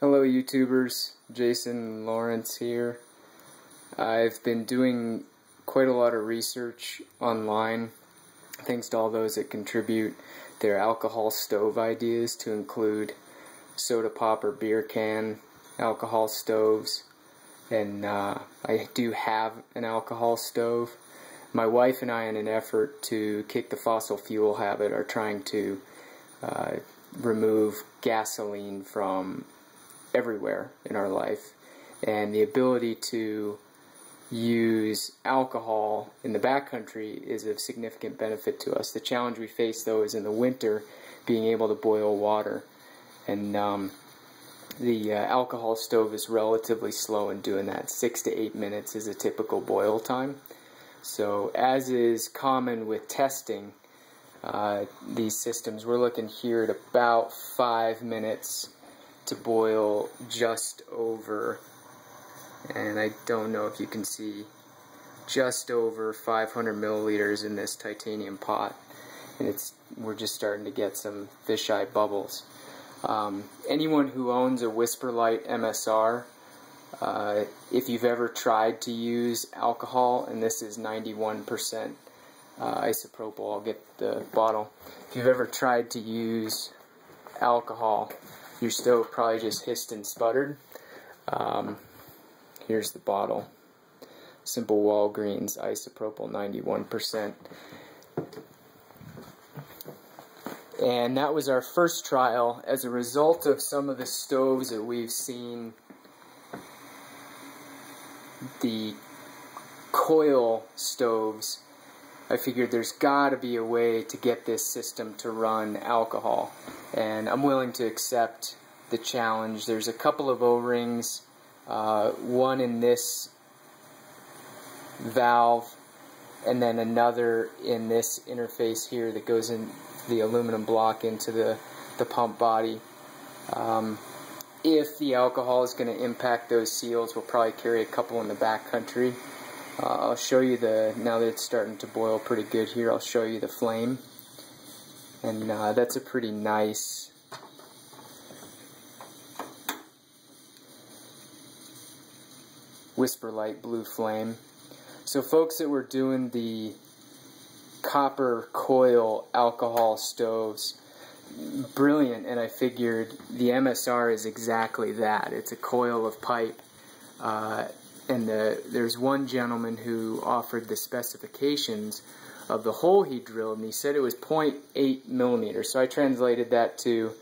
Hello YouTubers, Jason Lawrence here. I've been doing quite a lot of research online thanks to all those that contribute their alcohol stove ideas to include soda pop or beer can alcohol stoves and uh, I do have an alcohol stove. My wife and I in an effort to kick the fossil fuel habit are trying to uh, remove gasoline from everywhere in our life. And the ability to use alcohol in the backcountry is of significant benefit to us. The challenge we face, though, is in the winter being able to boil water. And um, the uh, alcohol stove is relatively slow in doing that. Six to eight minutes is a typical boil time. So, as is common with testing uh, these systems, we're looking here at about five minutes to boil just over, and I don't know if you can see, just over 500 milliliters in this titanium pot. And it's we're just starting to get some fisheye bubbles. Um, anyone who owns a WhisperLite MSR, uh, if you've ever tried to use alcohol, and this is 91% uh, isopropyl, I'll get the bottle. If you've ever tried to use alcohol your stove probably just hissed and sputtered. Um, here's the bottle. Simple Walgreens isopropyl 91%. And that was our first trial. As a result of some of the stoves that we've seen, the coil stoves, I figured there's got to be a way to get this system to run alcohol and I'm willing to accept the challenge. There's a couple of O-rings, uh, one in this valve, and then another in this interface here that goes in the aluminum block into the, the pump body. Um, if the alcohol is going to impact those seals, we'll probably carry a couple in the back country. Uh, I'll show you the, now that it's starting to boil pretty good here, I'll show you the flame and uh, that's a pretty nice whisper light blue flame. So folks that were doing the copper coil alcohol stoves, brilliant, and I figured the MSR is exactly that. It's a coil of pipe. Uh, and the, there's one gentleman who offered the specifications of the hole he drilled, and he said it was 0.8 millimeters. So I translated that to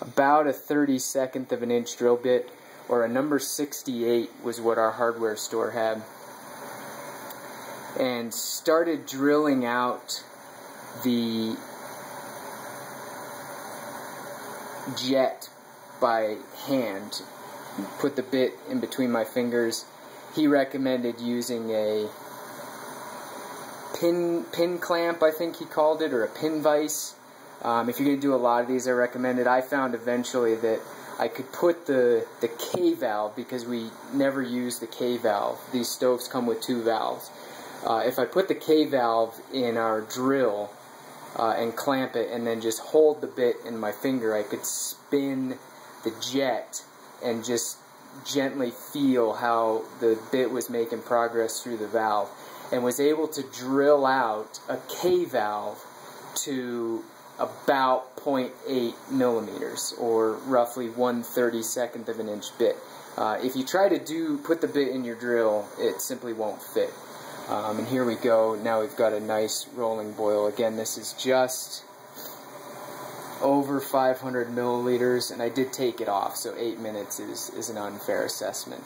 about a 32nd of an inch drill bit, or a number 68 was what our hardware store had. And started drilling out the jet by hand. Put the bit in between my fingers. He recommended using a pin pin clamp, I think he called it, or a pin vise. Um, if you're going to do a lot of these, I recommend it. I found eventually that I could put the, the K valve, because we never use the K valve. These stoves come with two valves. Uh, if I put the K valve in our drill uh, and clamp it and then just hold the bit in my finger, I could spin the jet and just gently feel how the bit was making progress through the valve and was able to drill out a K valve to about 0.8 millimeters or roughly 1 32nd of an inch bit. Uh, if you try to do put the bit in your drill, it simply won't fit. Um, and here we go. Now we've got a nice rolling boil. Again, this is just over 500 milliliters, and I did take it off, so 8 minutes is, is an unfair assessment.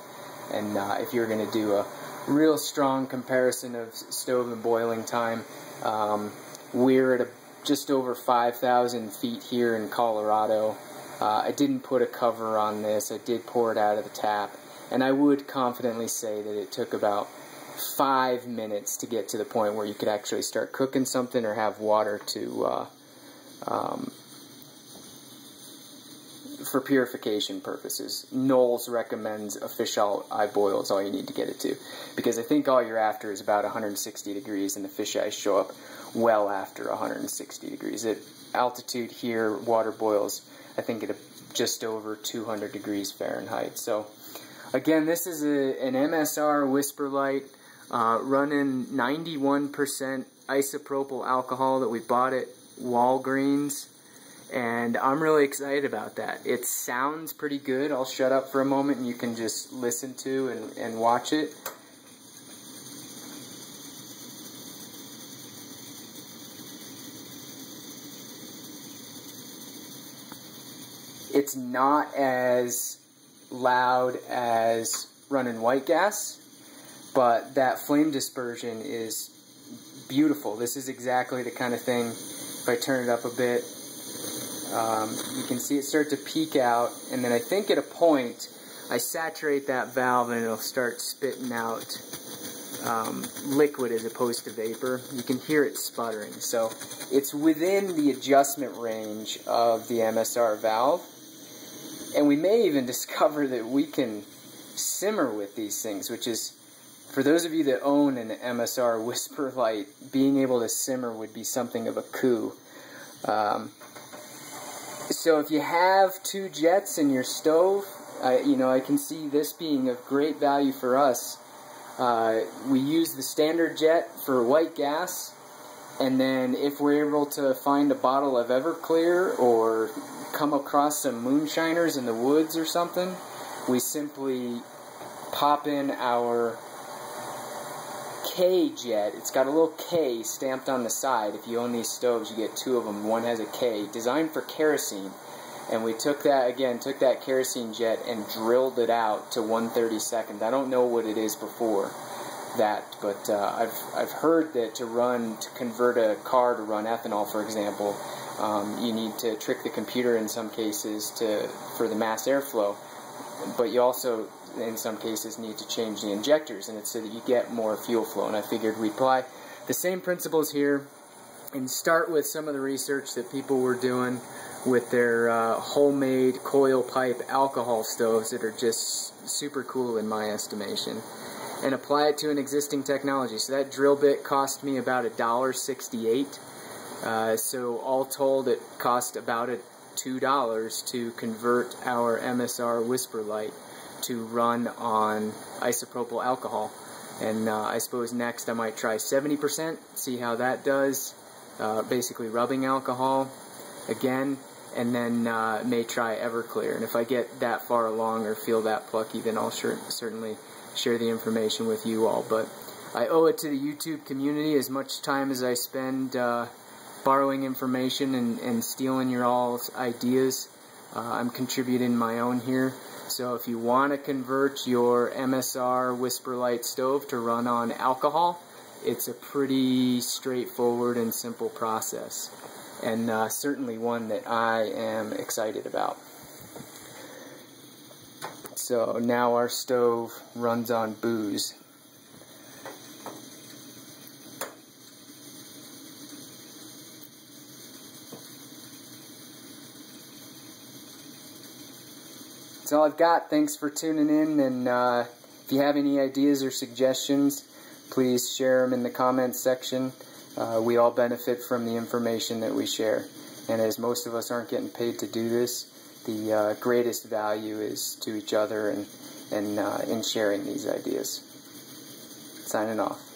And uh, if you're going to do a real strong comparison of stove and boiling time. Um, we're at a, just over 5,000 feet here in Colorado. Uh, I didn't put a cover on this. I did pour it out of the tap. And I would confidently say that it took about five minutes to get to the point where you could actually start cooking something or have water to uh, um, for purification purposes. Knowles recommends a fish eye boil is all you need to get it to. Because I think all you're after is about 160 degrees and the fish eyes show up well after 160 degrees. At altitude here, water boils I think at just over 200 degrees Fahrenheit. So again, this is a, an MSR WhisperLite uh, running 91% isopropyl alcohol that we bought at Walgreens. And I'm really excited about that. It sounds pretty good. I'll shut up for a moment and you can just listen to and, and watch it. It's not as loud as running white gas, but that flame dispersion is beautiful. This is exactly the kind of thing, if I turn it up a bit, um, you can see it start to peak out, and then I think at a point, I saturate that valve and it'll start spitting out um, liquid as opposed to vapor. You can hear it sputtering. So it's within the adjustment range of the MSR valve. And we may even discover that we can simmer with these things, which is, for those of you that own an MSR WhisperLite, being able to simmer would be something of a coup. Um, so if you have two jets in your stove, uh, you know, I can see this being of great value for us. Uh, we use the standard jet for white gas, and then if we're able to find a bottle of Everclear or come across some moonshiners in the woods or something, we simply pop in our K jet. It's got a little K stamped on the side. If you own these stoves, you get two of them. One has a K, designed for kerosene. And we took that, again, took that kerosene jet and drilled it out to 132nd. I don't know what it is before that, but uh, I've, I've heard that to run, to convert a car to run ethanol, for example, um, you need to trick the computer in some cases to for the mass airflow, but you also in some cases need to change the injectors and it's so that you get more fuel flow. And I figured we'd apply the same principles here and start with some of the research that people were doing with their uh, homemade coil pipe alcohol stoves that are just super cool in my estimation and apply it to an existing technology. So that drill bit cost me about a dollar sixty-eight. Uh, so all told, it cost about a two dollars to convert our MSR WhisperLite to run on isopropyl alcohol. And uh, I suppose next I might try 70%, see how that does. Uh, basically rubbing alcohol again, and then uh, may try Everclear. And if I get that far along or feel that plucky, then I'll sure, certainly share the information with you all. But I owe it to the YouTube community as much time as I spend uh, borrowing information and, and stealing your all's ideas. Uh, I'm contributing my own here. So if you want to convert your MSR WhisperLite stove to run on alcohol, it's a pretty straightforward and simple process. And uh, certainly one that I am excited about. So now our stove runs on booze. That's all I've got. Thanks for tuning in. And uh, if you have any ideas or suggestions, please share them in the comments section. Uh, we all benefit from the information that we share. And as most of us aren't getting paid to do this, the uh, greatest value is to each other and, and uh, in sharing these ideas. Signing off.